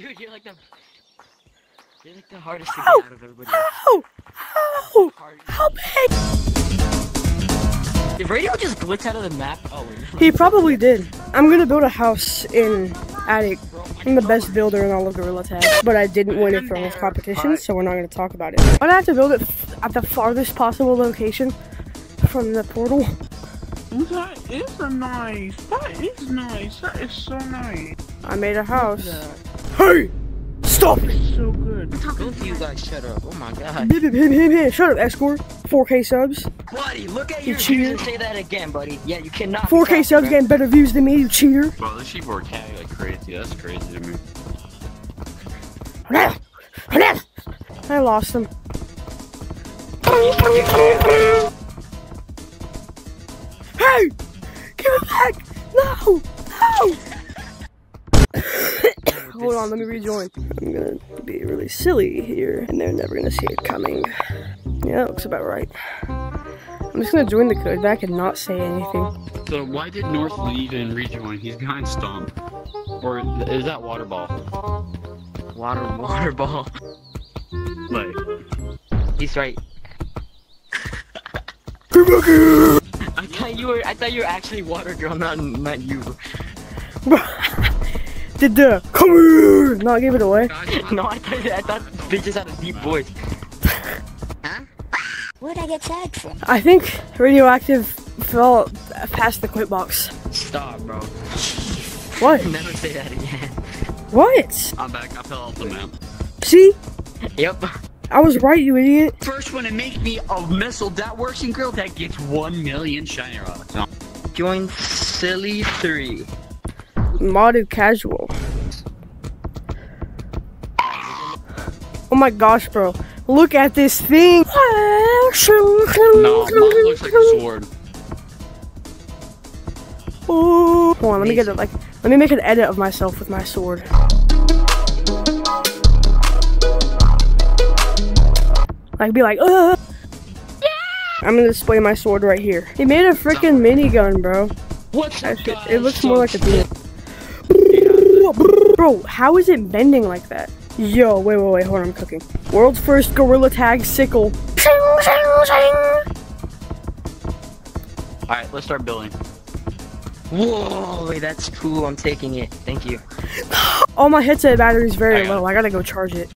Dude, you're like the you're like the hardest to get out of everybody. Ow! Ow! Hard. Help me! Did radio just glitch out of the map? Oh, wait. He probably did. I'm gonna build a house in attic. I'm the best builder in all of Gorilla Tag, but I didn't win it from this competition, so we're not gonna talk about it. Why'd I have to build it at the farthest possible location from the portal? That is a nice. That is nice. That is so nice. I made a house. Hey! Stop it! So good. Both of you guys shut up. Oh my god. Him, him, him, him. Shut up, escort. 4K subs. Buddy, look at You your views cheater. and say that again, buddy. Yeah, you cannot. 4K subs about- getting better views than me, you cheater. Bro, this keyboard tag like crazy. That's crazy to me. I lost him. Hey! Give it back! No! No! Hold on, let me rejoin. I'm gonna be really silly here, and they're never gonna see it coming. Yeah, that looks about right. I'm just gonna join the code back and not say anything. So why did North leave and rejoin? He's behind Stomp. Or is that water ball? Water, water ball. Like, He's right. I thought you were. I thought you were actually water girl, not not you. Did the come here not give it away? No, I thought I thought bitches had a deep voice. huh? Where'd I get tagged from? I think radioactive fell past the quit box. Stop, bro. What? Never say that again. What? I'm back. I fell off the map. See? Yep. I was right, you idiot. First one to make me a missile that works in grill that gets 1 million shiny rocks. Join Silly Three. Modded casual. Oh my gosh, bro. Look at this thing. No, mine looks like a sword. Oh. Hold on, let me get it like let me make an edit of myself with my sword. Like be like, uh I'm gonna display my sword right here. He made a freaking minigun, bro. What's That shit, it looks more like a. Bro, how is it bending like that? Yo, wait, wait, wait, hold on, I'm cooking. World's first Gorilla Tag sickle. Alright, let's start building. Whoa, wait, that's cool. I'm taking it. Thank you. Oh, my headset battery's very low. I gotta go charge it.